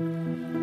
Música